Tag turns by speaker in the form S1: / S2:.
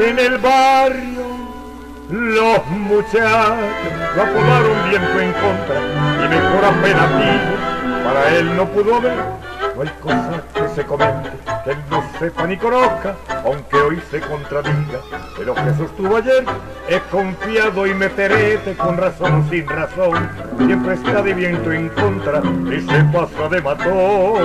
S1: en el barrio los muchachos lo apolaron viento en contra y mejor apelativo para él no pudo ver. No hay cosa que se comente que él no sepa ni conozca, aunque hoy se contradiga. Pero que sostuvo ayer es confiado y me perete con razón o sin razón. Siempre está de viento en contra y se pasa de matón.